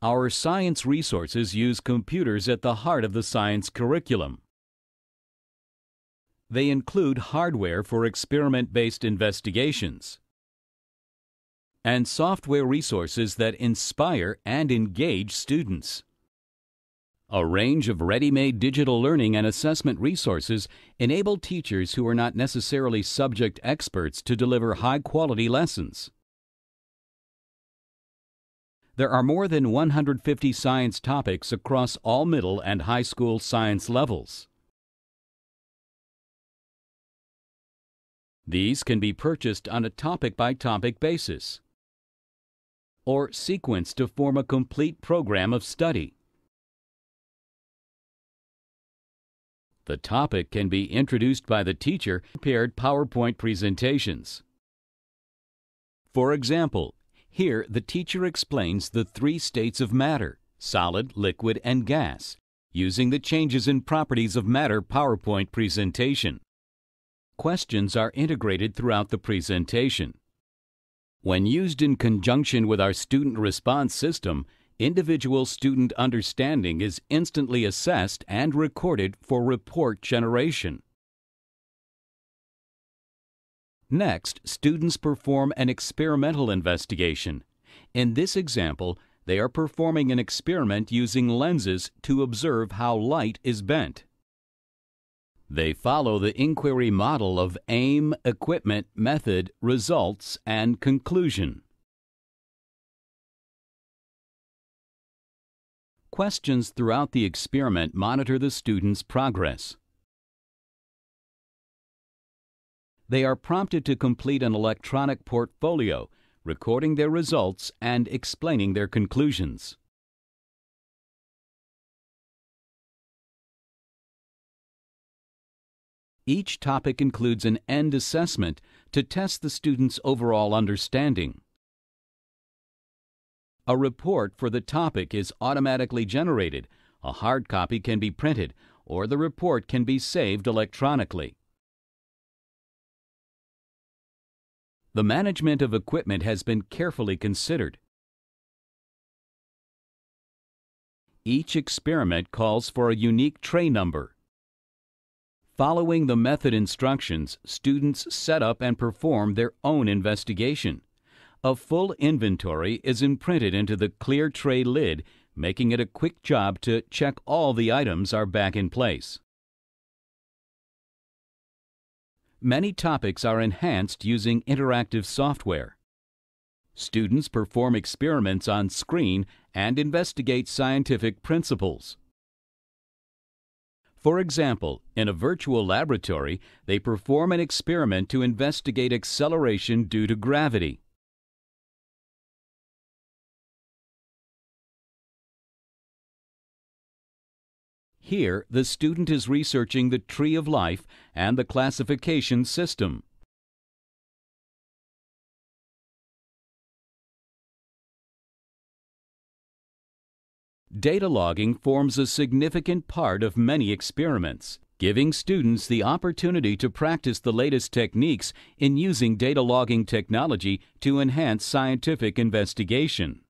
Our science resources use computers at the heart of the science curriculum. They include hardware for experiment-based investigations and software resources that inspire and engage students. A range of ready-made digital learning and assessment resources enable teachers who are not necessarily subject experts to deliver high-quality lessons. There are more than 150 science topics across all middle and high school science levels. These can be purchased on a topic-by-topic basis or sequenced to form a complete program of study. The topic can be introduced by the teacher prepared PowerPoint presentations. For example, here, the teacher explains the three states of matter, solid, liquid, and gas, using the changes in properties of matter PowerPoint presentation. Questions are integrated throughout the presentation. When used in conjunction with our student response system, individual student understanding is instantly assessed and recorded for report generation. Next, students perform an experimental investigation. In this example, they are performing an experiment using lenses to observe how light is bent. They follow the inquiry model of aim, equipment, method, results, and conclusion. Questions throughout the experiment monitor the student's progress. They are prompted to complete an electronic portfolio, recording their results and explaining their conclusions. Each topic includes an end assessment to test the student's overall understanding. A report for the topic is automatically generated. A hard copy can be printed, or the report can be saved electronically. The management of equipment has been carefully considered. Each experiment calls for a unique tray number. Following the method instructions, students set up and perform their own investigation. A full inventory is imprinted into the clear tray lid, making it a quick job to check all the items are back in place. Many topics are enhanced using interactive software. Students perform experiments on screen and investigate scientific principles. For example, in a virtual laboratory, they perform an experiment to investigate acceleration due to gravity. Here, the student is researching the tree of life and the classification system. Data logging forms a significant part of many experiments, giving students the opportunity to practice the latest techniques in using data logging technology to enhance scientific investigation.